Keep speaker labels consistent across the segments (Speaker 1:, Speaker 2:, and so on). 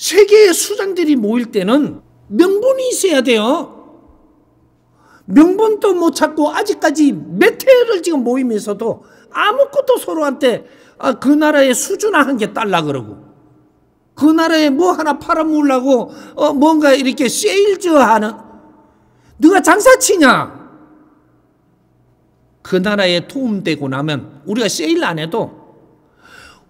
Speaker 1: 세계의 수장들이 모일 때는 명분이 있어야 돼요. 명분도 못 찾고 아직까지 몇 해를 지금 모임에서도 아무것도 서로한테 아, 그 나라의 수준화 한게 달라 그러고 그 나라에 뭐 하나 팔아먹으려고 어, 뭔가 이렇게 세일즈 하는 누가 장사치냐? 그 나라에 도움되고 나면 우리가 세일 안 해도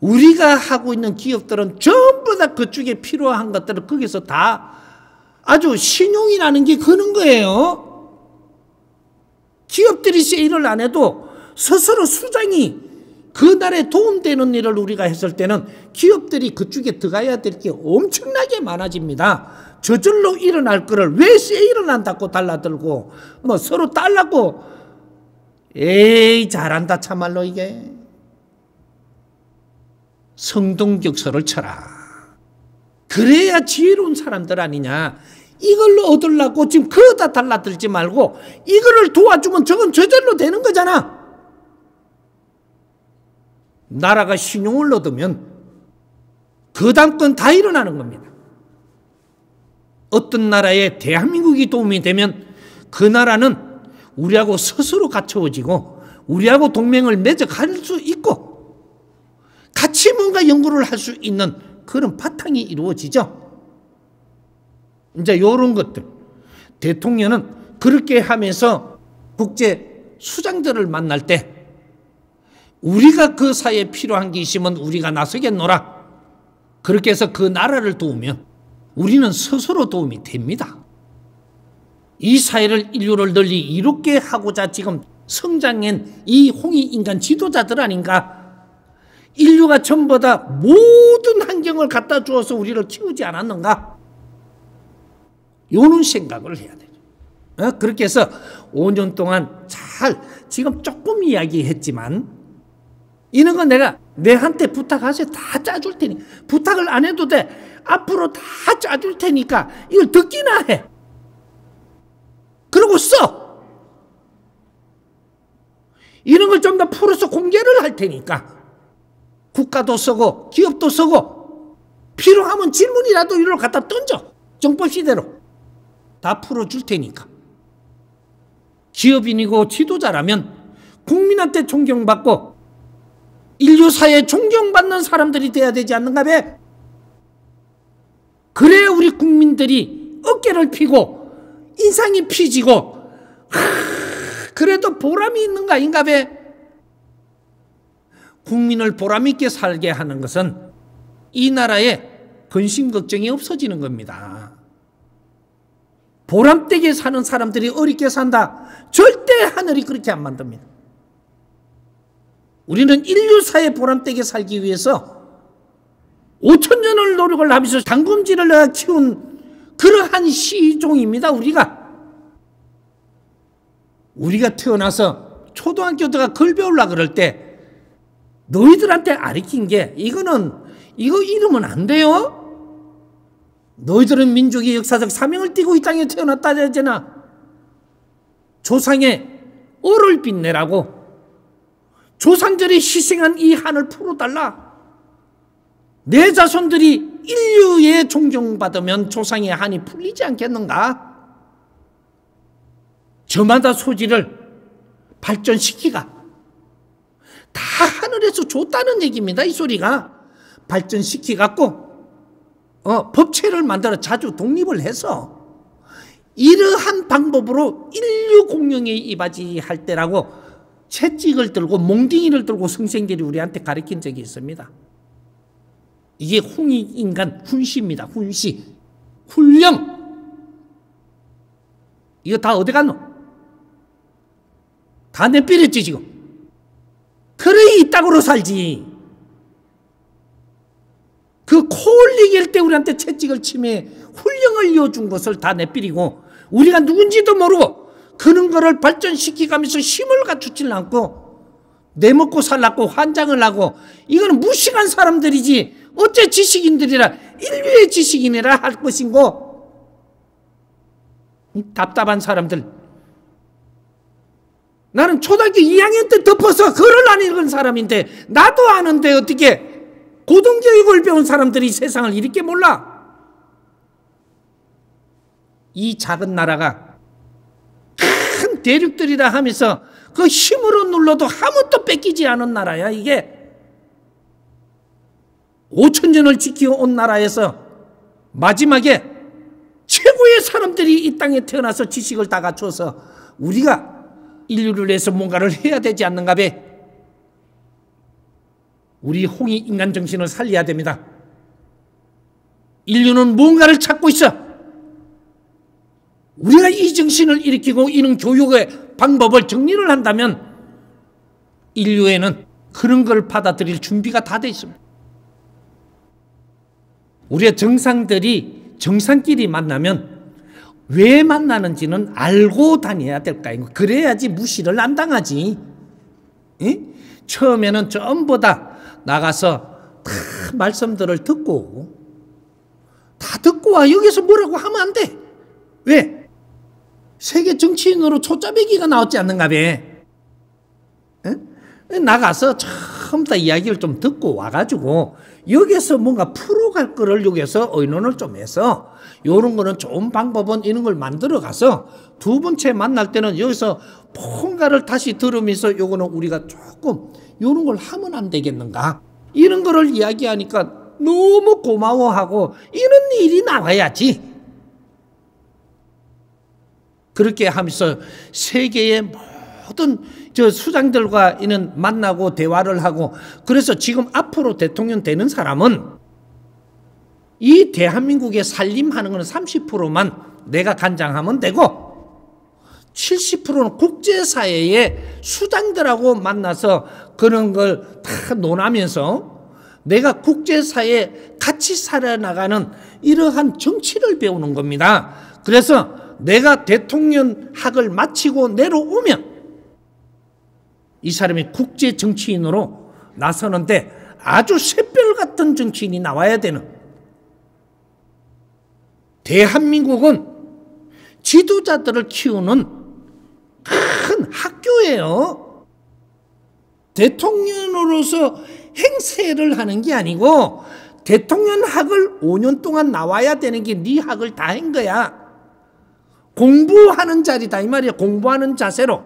Speaker 1: 우리가 하고 있는 기업들은 전부 다 그쪽에 필요한 것들을 거기서 다 아주 신용이라는 게 그런 거예요. 기업들이 세일을 안 해도 스스로 수장이 그날에 도움되는 일을 우리가 했을 때는 기업들이 그쪽에 들어가야 될 게 엄청나게 많아집니다. 저절로 일어날 거를 왜 세일을 한다고 달라들고 뭐 서로 달라고 에이 잘한다 참말로 이게 성동격서를 쳐라. 그래야 지혜로운 사람들 아니냐. 이걸로 얻으려고 지금 그다 달라들지 말고 이거를 도와주면 저건 저절로 되는 거잖아. 나라가 신용을 얻으면 그 다음 건 다 일어나는 겁니다. 어떤 나라에 대한민국이 도움이 되면 그 나라는 우리하고 스스로 갖춰지고 우리하고 동맹을 맺어 갈 수 있고 뭔가 연구를 할 수 있는 그런 바탕이 이루어지죠. 이제 이런 것들. 대통령은 그렇게 하면서 국제 수장들을 만날 때 우리가 그 사이에 필요한 게 있으면 우리가 나서겠노라. 그렇게 해서 그 나라를 도우면 우리는 스스로 도움이 됩니다. 이 사회를 인류를 널리 이롭게 하고자 지금 성장한 이 홍익 인간 지도자들 아닌가? 인류가 전부 다 모든 환경을 갖다 주어서 우리를 키우지 않았는가? 요는 생각을 해야 되죠. 어? 그렇게 해서 5년 동안 잘 지금 조금 이야기했지만 이런 건 내가 내한테 부탁하세요. 다 짜줄 테니. 부탁을 안 해도 돼. 앞으로 다 짜줄 테니까 이걸 듣기나 해. 그러고 써. 이런 걸 좀 더 풀어서 공개를 할 테니까. 국가도 쓰고 기업도 쓰고 필요하면 질문이라도 이리로 갖다 던져. 정법 시대로. 다 풀어줄 테니까. 기업인이고 지도자라면 국민한테 존경받고 인류사에 존경받는 사람들이 돼야 되지 않는가 배? 그래 우리 국민들이 어깨를 피고 인상이 피지고 하, 그래도 보람이 있는가 인가 배? 국민을 보람 있게 살게 하는 것은 이 나라에 근심 걱정이 없어지는 겁니다. 보람되게 사는 사람들이 어렵게 산다. 절대 하늘이 그렇게 안 만듭니다. 우리는 인류사의 보람되게 살기 위해서 5천 년을 노력을 하면서 당금질을 키운 그러한 시종입니다. 우리가 우리가 태어나서 초등학교 들어가 글 배우려 그럴 때 너희들한테 아리킨 게 이거는 이거 이러면 안 돼요. 너희들은 민족의 역사적 사명을 띠고 이 땅에 태어났다 하잖아. 조상의 얼을 빛내라고 조상들이 희생한 이 한을 풀어달라. 내 자손들이 인류에 존경받으면 조상의 한이 풀리지 않겠는가? 저마다 소지를 발전시키가. 다 하늘에서 줬다는 얘기입니다. 이 소리가. 발전시키 갖고, 어, 법체를 만들어 자주 독립을 해서 이러한 방법으로 인류 공룡에 이바지할 때라고 채찍을 들고 몽둥이를 들고 성생들이 우리한테 가르친 적이 있습니다. 이게 홍익인간 훈시입니다. 훈시. 훈령. 이거 다 어디 갔노? 다 내삐렸지 지금. 땅으로 살지. 그 콜리길 때 우리한테 채찍을 치매 훈령을 이어준 것을 다 내삐리고 우리가 누군지도 모르고 그런 거를 발전시키가면서 힘을 갖추질 않고 내 먹고 살라고 환장을 하고 이거는 무식한 사람들이지 어째 지식인들이라 인류의 지식인이라 할 것인고 답답한 사람들 나는 초등학교 2학년 때 덮어서 글을 안 읽은 사람인데 나도 아는데 어떻게 고등교육을 배운 사람들이 세상을 이렇게 몰라? 이 작은 나라가 큰 대륙들이라 하면서 그 힘으로 눌러도 아무것도 뺏기지 않은 나라야 이게. 5천 년을 지켜온 나라에서 마지막에 최고의 사람들이 이 땅에 태어나서 지식을 다 갖춰서 우리가 인류를 위해서 뭔가를 해야 되지 않는가 배 우리 홍이 인간 정신을 살려야 됩니다. 인류는 뭔가를 찾고 있어. 우리가 이 정신을 일으키고 이런 교육의 방법을 정리를 한다면 인류에는 그런 걸 받아들일 준비가 다 돼 있습니다. 우리의 정상들이 정상끼리 만나면 왜 만나는지는 알고 다녀야 될까요? 그래야지 무시를 안 당하지. 에? 처음에는 전부 다 나가서 다 말씀들을 듣고 다 듣고 와 여기서 뭐라고 하면 안 돼. 왜? 세계 정치인으로 초짜배기가 나왔지 않는가 봐. 나가서 처음 다 이야기를 좀 듣고 와가지고 여기서 뭔가 풀어갈 거를 여기서 의논을 좀 해서 요런 거는 좋은 방법은 이런 걸 만들어 가서 두 번째 만날 때는 여기서 뭔가를 다시 들으면서 요거는 우리가 조금 요런 걸 하면 안 되겠는가? 이런 거를 이야기하니까 너무 고마워하고 이런 일이 나와야지. 그렇게 하면서 세계의 모든 저 수장들과 이는 만나고 대화를 하고 그래서 지금 앞으로 대통령 되는 사람은 이 대한민국에 살림하는 것은 30%만 내가 간장하면 되고 70%는 국제사회의 수장들하고 만나서 그런 걸 다 논하면서 내가 국제사회에 같이 살아나가는 이러한 정치를 배우는 겁니다. 그래서 내가 대통령 학을 마치고 내려오면 이 사람이 국제 정치인으로 나서는데 아주 샛별 같은 정치인이 나와야 되는 대한민국은 지도자들을 키우는 큰 학교예요. 대통령으로서 행세를 하는 게 아니고 대통령 학을 5년 동안 나와야 되는 게 네 학을 다 한 거야. 공부하는 자리다 이 말이야. 공부하는 자세로.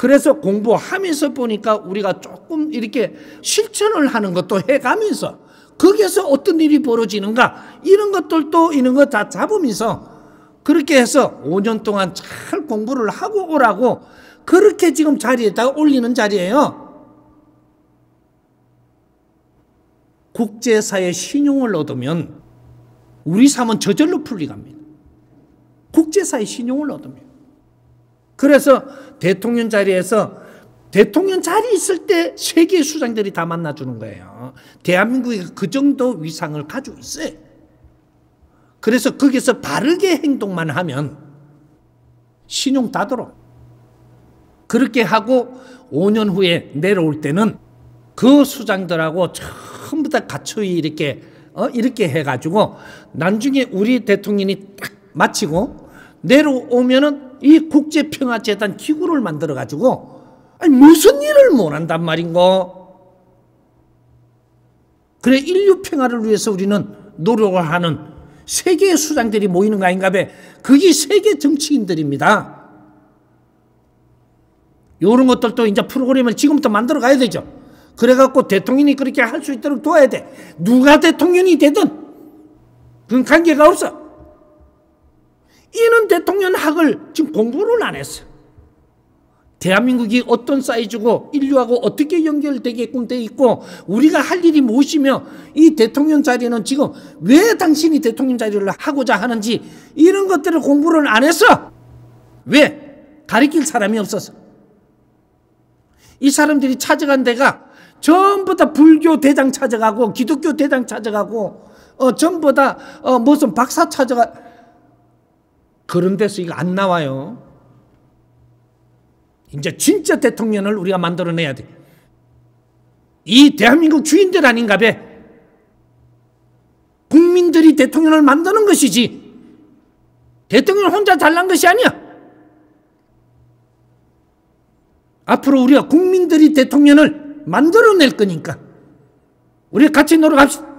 Speaker 1: 그래서 공부하면서 보니까 우리가 조금 이렇게 실천을 하는 것도 해가면서 거기에서 어떤 일이 벌어지는가 이런 것들도 이런 거 다 잡으면서 그렇게 해서 5년 동안 잘 공부를 하고 오라고 그렇게 지금 자리에다가 올리는 자리예요. 국제사회 신용을 얻으면 우리 삶은 저절로 풀리갑니다. 국제사회 신용을 얻으면. 그래서 대통령 자리에서 대통령 자리 있을 때 세계 수장들이 다 만나주는 거예요. 대한민국이 그 정도 위상을 가지고 있어요. 그래서 거기서 바르게 행동만 하면 신용 다도록 그렇게 하고 5년 후에 내려올 때는 그 수장들하고 전부 다 갖추이 이렇게 어 이렇게 해가지고 나중에 우리 대통령이 딱 마치고 내려오면은 이 국제평화재단 기구를 만들어 가지고 아니 무슨 일을 못 한단 말인고. 그래 인류 평화를 위해서 우리는 노력을 하는 세계의 수장들이 모이는 거 아닌가 봐. 그게 세계 정치인들입니다. 이런 것들도 이제 프로그램을 지금부터 만들어 가야 되죠. 그래갖고 대통령이 그렇게 할 수 있도록 도와야 돼. 누가 대통령이 되든 그건 관계가 없어. 이는 대통령 학을 지금 공부를 안 했어. 대한민국이 어떤 사이즈고 인류하고 어떻게 연결되게끔 돼 있고 우리가 할 일이 무엇이며 이 대통령 자리는 지금 왜 당신이 대통령 자리를 하고자 하는지 이런 것들을 공부를 안 했어. 왜? 가리킬 사람이 없어서. 이 사람들이 찾아간 데가 전부 다 불교 대장 찾아가고 기독교 대장 찾아가고 어 전부 다 어, 무슨 박사 찾아가 그런 데서 이거 안 나와요. 이제 진짜 대통령을 우리가 만들어내야 돼. 이 대한민국 주인들 아닌가 봐. 국민들이 대통령을 만드는 것이지. 대통령 혼자 잘난 것이 아니야. 앞으로 우리가 국민들이 대통령을 만들어낼 거니까. 우리 같이 노력합시다.